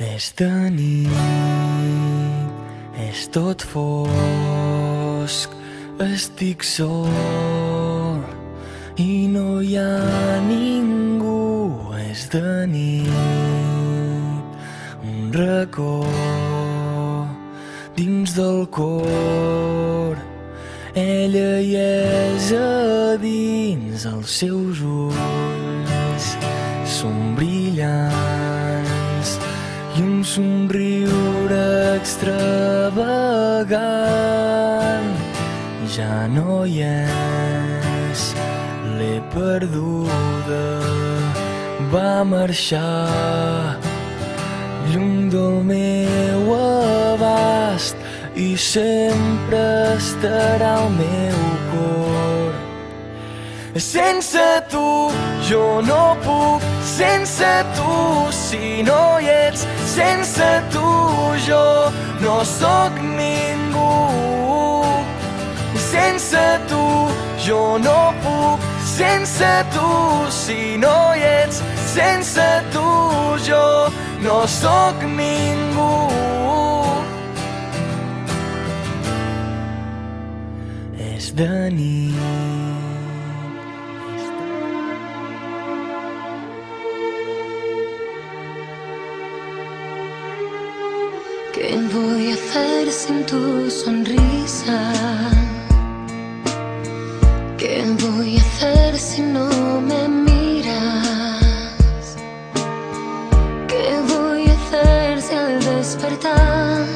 És de nit, és tot fosc, estic sol i no hi ha ningú. És de nit, un racó dins del cor. Ella hi és a dins, els seus ulls són brillants un somriure extravagant. Ja no hi és, l'he perduda, va marxar. Lluny del meu abast. I sempre estarà al meu cor. Sense tu jo no puc, sense tu si no hi ets, sense tu jo no sóc ningú. Sense tu jo no puc, sense tu si no hi ets, sense tu jo no sóc ningú. És de nit. ¿Qué voy a hacer sin tu sonrisa? ¿Qué voy a hacer si no me miras? ¿Qué voy a hacer si al despertar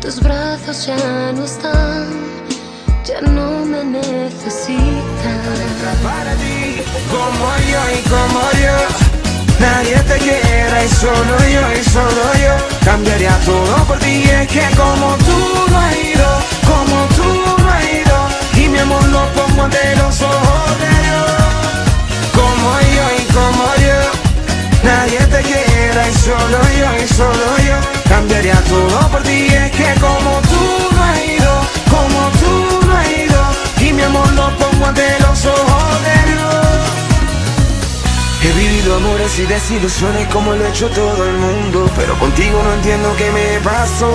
tus brazos ya no están? Ya no me necesitan. para ti como yo y como yo Nadie te quiera y solo yo y solo yo. Cambiaría todo por ti es que como He vivido amores y desilusiones como lo ha hecho todo el mundo Pero contigo no entiendo qué me pasó.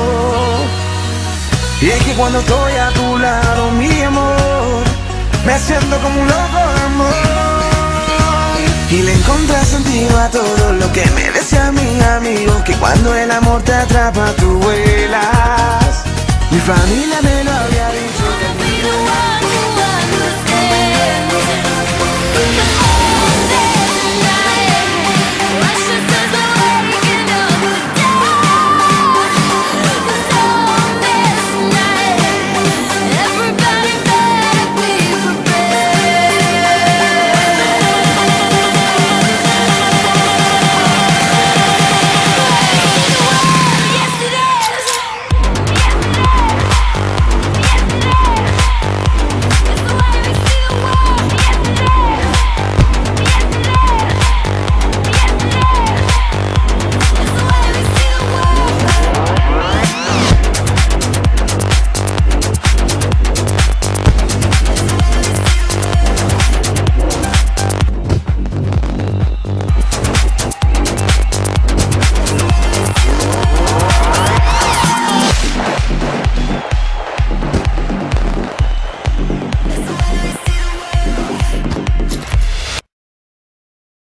Y es que cuando estoy a tu lado, mi amor Me siento como un loco de amor. Y le encontré sentido a todo lo que me decía mi amigo Que cuando el amor te atrapa tú vuelas. Mi familia me